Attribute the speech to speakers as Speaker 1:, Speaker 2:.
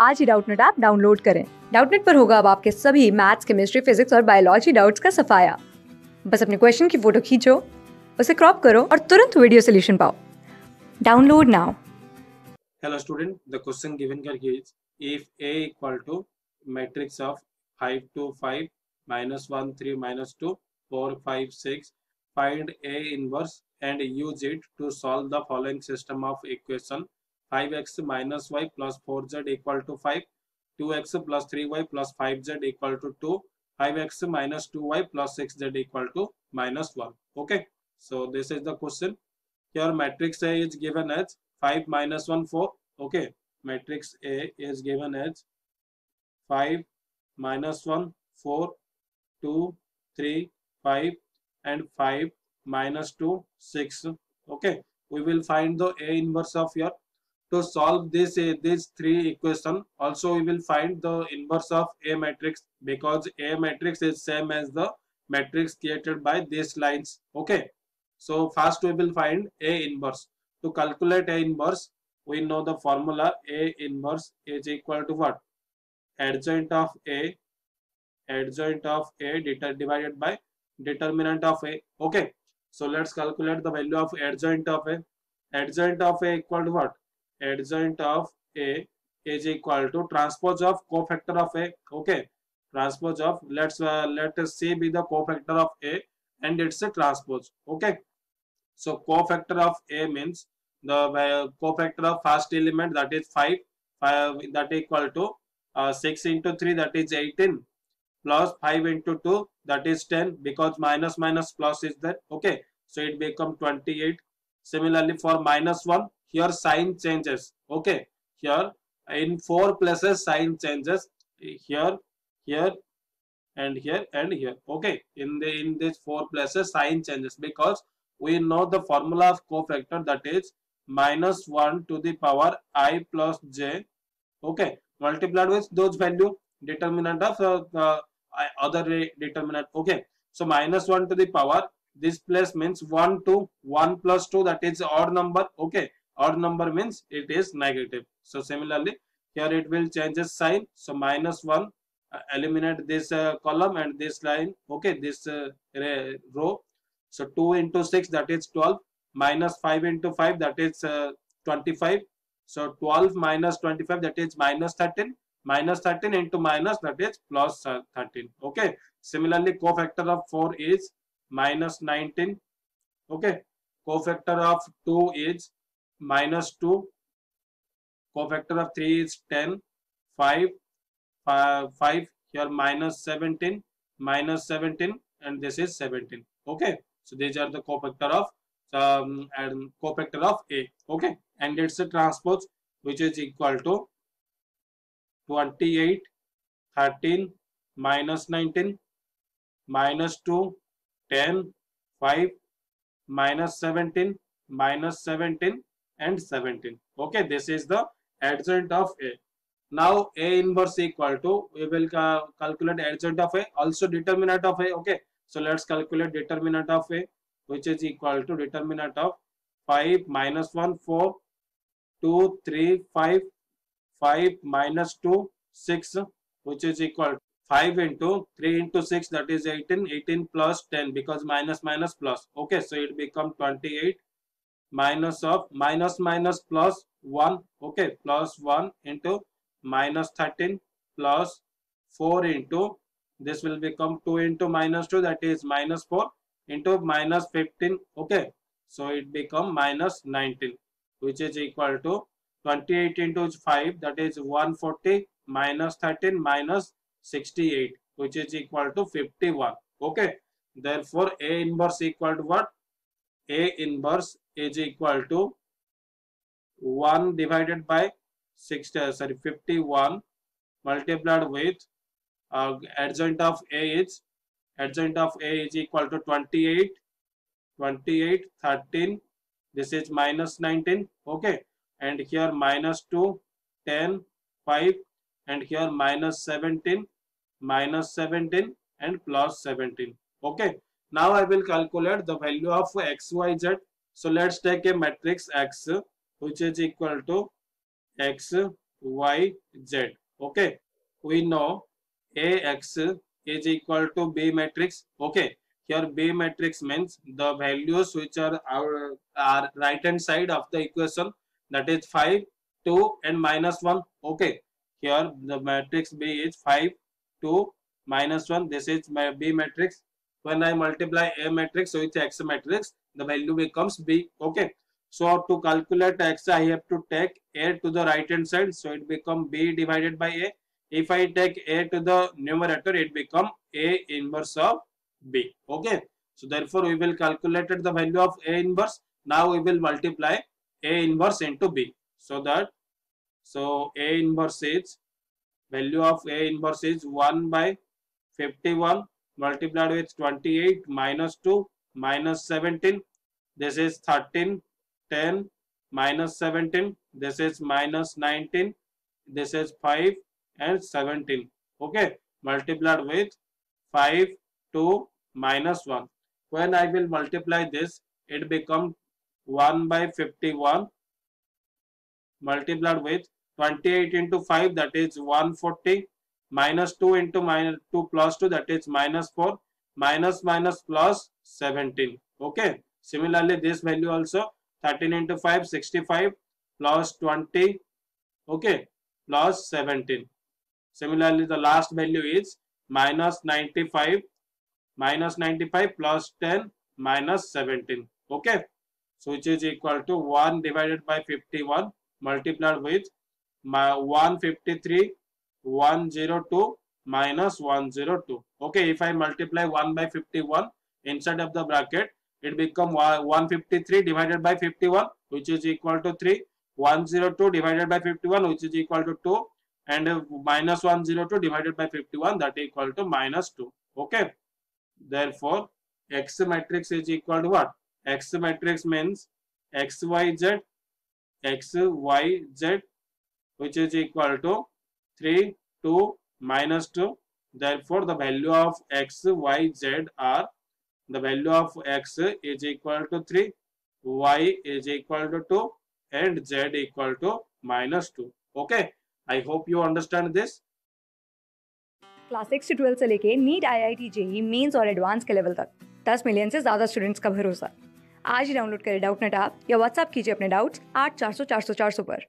Speaker 1: आज ही Doubtnut app download करें डाउटनेट पर होगा अब आपके सभी मैथ्स केमिस्ट्री फिजिक्स और बायोलॉजी डाउट्स का सफाया बस अपने क्वेश्चन की फ़ोटो खींचो उसे क्रॉप करो और तुरंत वीडियो सोल्यूशन पाओ download now
Speaker 2: student, the question given here is if A equal to matrix of 5 2 5 minus 1 3 minus 2 4 5 6 find A inverse and use it to solve the following system of equation 5x minus y plus 4z equal to 5 2x plus 3y plus 5z equal to 2 5x minus 2y plus 6z equal to minus 1 okay? So this is the question. Here matrix A is given as 5 minus 1 4 okay? Matrix A is given as 5 minus 1 4 2 3 5 and 5 minus 2 6 okay? We will find the A inverse of your to solve this uh, these three equation also we will find the inverse of A matrix because A matrix is same as the matrix created by these lines okay? So first we will find A inverse. To calculate A inverse we know the formula A inverse is equal to what? Adjoint of A adjoint of A divided by determinant of A okay? So let's calculate the value of adjoint of A. Adjoint of A equal to what adjoint of A is equal to transpose of cofactor of A. Okay, transpose of let's uh, let us say be the cofactor of A and it's a transpose. Okay, so cofactor of A means the uh, cofactor of first element that is 5, 5 that equal to uh, 6 into 3 that is 18 plus 5 into 2 that is 10 because minus minus plus is there. Okay. So it become 28 similarly for minus 1 here sign changes. Okay. Here in four places sign changes. Here here and here and here. Okay. In the in these four places sign changes. Because we know the formula of cofactor that is minus 1 to the power i plus j. Okay. Multiplied with those value determinant of uh, uh, other determinant. Okay. So minus 1 to the power this place means 1 to 1 plus 2 that is odd number. Okay odd number means it is negative. So similarly here it will change the sign. So minus 1 uh, eliminate this uh, column and this line. Okay this uh, row. So 2 into 6 that is 12 minus 5 into 5 that is uh, 25 so 12 minus 25 that is minus 13 minus 13 into minus that is plus uh, 13 okay similarly cofactor of 4 is minus 19 okay cofactor of 2 is minus 2 cofactor of 3 is 10 5 5, 5 here minus 17 minus 17 and this is 17 okay so these are the cofactor of um, and cofactor of a. Okay and it's a transpose which is equal to 28 13 minus 19 minus 2 10 5 minus 17 minus 17 and 17 okay this is the adjoint of a. Now a inverse equal to we will uh, calculate adjoint of a also determinant of a okay. So let's calculate determinant of a which is equal to determinant of 5 minus 1 4 2 3 5 5 minus 2 6 which is equal to 5 into 3 into 6 that is 18 18 plus 10 because minus minus plus. Okay so it become 28 minus of minus minus plus 1 okay plus 1 into minus 13 plus 4 into this will become 2 into minus 2 that is minus 4 into minus 15 okay. So it become minus 19 which is equal to 28 into 5 that is 140 minus 13 minus 68 which is equal to 51 okay. Therefore a inverse equal to what? A inverse is equal to 1 divided by 60, uh, sorry 51 multiplied with uh, adjoint of A is adjoint of A is equal to 28 28 13 this is minus 19 okay? And here minus 2 10 5 and here minus 17 minus 17 and plus 17 okay? Now i will calculate the value of x y z so let's take a matrix X which is equal to X y, z. Okay, we know ax is equal to b matrix. Okay, here b matrix means the values which are our are right hand side of the equation that is 5, 2 and minus 1. Okay, here the matrix b is 5, 2, minus 1. This is my b matrix. When I multiply a matrix with x matrix, the value becomes b. Okay. So to calculate x, I have to take a to the right hand side. So it become b divided by a. If I take a to the numerator, it become a inverse of b. Okay. So therefore, we will calculate the value of a inverse. Now we will multiply a inverse into b. So that, so a inverse is, value of a inverse is 1 by 51 multiplied with 28 minus 2 minus 17. This is 13 10 minus 17 this is minus 19 this is 5 and 17 okay multiplied with 5 2 minus 1 when i will multiply this it become 1 by 51 multiplied with 28 into 5 that is 140 minus 2 into minus 2 plus 2 that is minus 4 minus minus plus 17 okay? Similarly this value also 13 into 5 65 plus 20 okay? Plus 17 similarly the last value is minus 95 minus 95 plus 10 minus 17 okay? So which is equal to 1 divided by 51 multiplied with 153 102 minus 102 okay if i multiply 1 by 51 inside of the bracket it become 153 divided by 51 which is equal to 3 102 divided by 51 which is equal to 2 and minus 102 divided by 51 that is equal to minus 2 okay. Therefore x matrix is equal to what? X matrix means x y z x y z which is equal to 3 2 minus 2 therefore the value of x y z are the value of x is equal to 3, y is equal to 2 and z equal to minus 2. Okay, I hope you understand this.
Speaker 1: Class six से twelfth से लेके NEET I I T JEE mains और advance के level तक। 10 million से ज़्यादा students का भरोसा। आज ही डाउनलोड करें डाउट नेट आप या व्हाट्सअप कीजिए अपने डाउट्स आठ चार सौ चार सौ चार सौ पर।